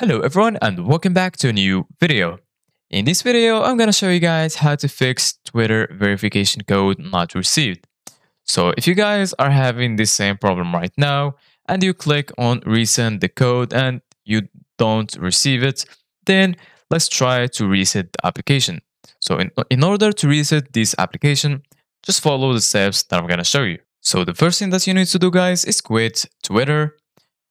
Hello everyone and welcome back to a new video. In this video, I'm gonna show you guys how to fix Twitter verification code not received. So if you guys are having this same problem right now and you click on resend the code and you don't receive it, then let's try to reset the application. So in, in order to reset this application, just follow the steps that I'm gonna show you. So the first thing that you need to do guys is quit Twitter.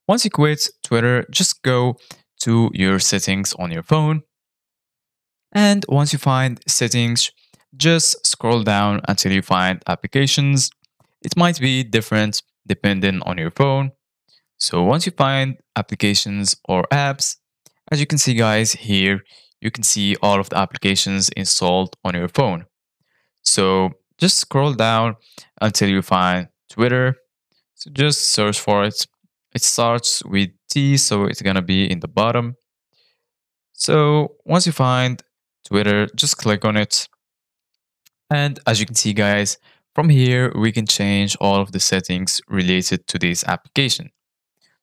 Once you quit Twitter, just go to your settings on your phone. And once you find settings, just scroll down until you find applications. It might be different depending on your phone. So once you find applications or apps, as you can see guys here, you can see all of the applications installed on your phone. So just scroll down until you find Twitter. So just search for it. It starts with T, so it's gonna be in the bottom. So once you find Twitter, just click on it. And as you can see, guys, from here, we can change all of the settings related to this application.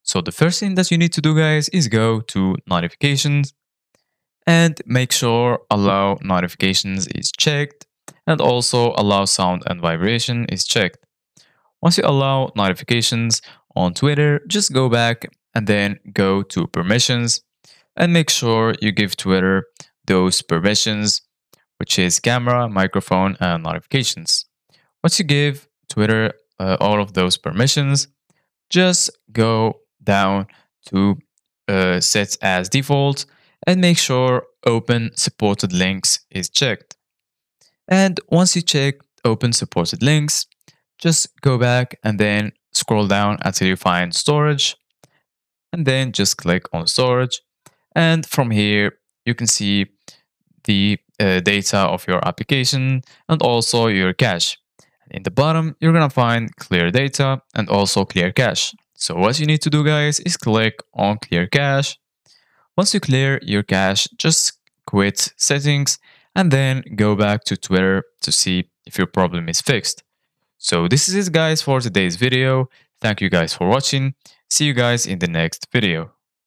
So the first thing that you need to do, guys, is go to notifications and make sure allow notifications is checked and also allow sound and vibration is checked. Once you allow notifications on Twitter, just go back and then go to permissions and make sure you give Twitter those permissions, which is camera, microphone, and notifications. Once you give Twitter uh, all of those permissions, just go down to uh, set as default and make sure open supported links is checked. And once you check open supported links, just go back and then scroll down until you find storage and then just click on storage. And from here, you can see the uh, data of your application and also your cache. In the bottom, you're gonna find clear data and also clear cache. So what you need to do guys is click on clear cache. Once you clear your cache, just quit settings and then go back to Twitter to see if your problem is fixed. So this is it guys for today's video. Thank you guys for watching. See you guys in the next video.